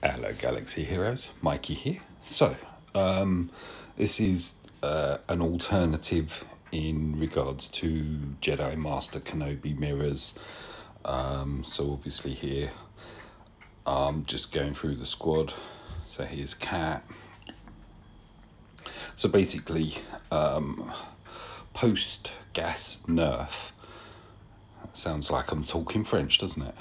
Hello, Galaxy Heroes. Mikey here. So, um, this is uh, an alternative in regards to Jedi Master Kenobi mirrors. Um, so, obviously, here I'm just going through the squad. So, here's Cat. So, basically, um, post gas nerf. Sounds like I'm talking French, doesn't it?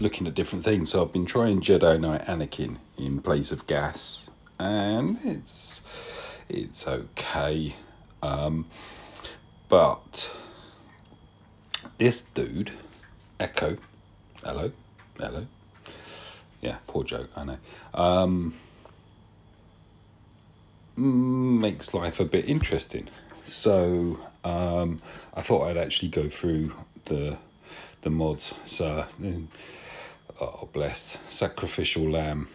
Looking at different things. So I've been trying Jedi Knight Anakin in place of gas, and it's it's okay. Um, but this dude, Echo, hello, hello, yeah, poor joke, I know. Um, mm, makes life a bit interesting. So um, I thought I'd actually go through the the mods. So oh bless, sacrificial lamb.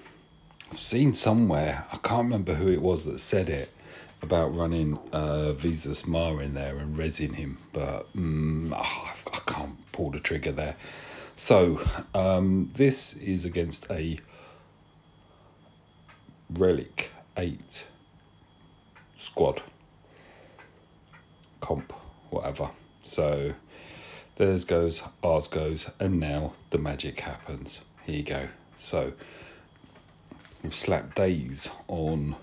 I've seen somewhere, I can't remember who it was that said it, about running uh, Visas Marr in there and resin him, but mm, oh, I can't pull the trigger there. So, um, this is against a Relic 8 squad, comp, whatever. So, Theirs goes, ours goes, and now the magic happens. Here you go. So we've slapped daze on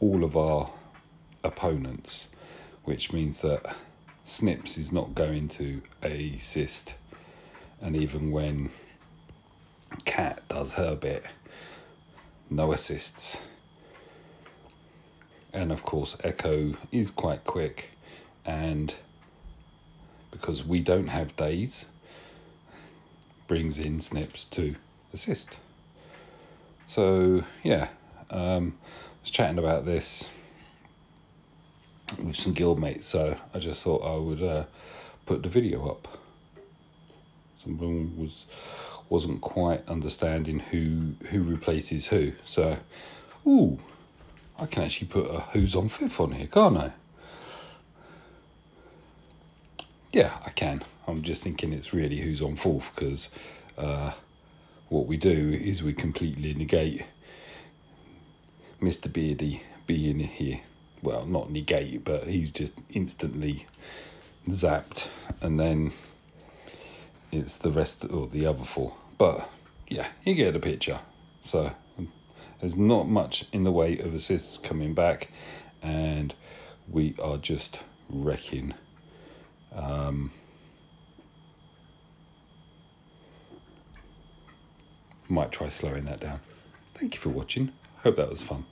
all of our opponents, which means that Snips is not going to assist. And even when Cat does her bit, no assists. And of course, Echo is quite quick and because we don't have daze, brings in snips to assist. So, yeah, um, I was chatting about this with some guildmates, so I just thought I would uh, put the video up. Someone was wasn't quite understanding who who replaces who, so ooh, I can actually put a who's on fifth on here, can't I? Yeah, I can. I'm just thinking it's really who's on fourth because uh, what we do is we completely negate Mr. Beardy being here. Well, not negate, but he's just instantly zapped, and then it's the rest or the other four. But yeah, you get the picture. So there's not much in the way of assists coming back, and we are just wrecking um, might try slowing that down. Thank you for watching. Hope that was fun.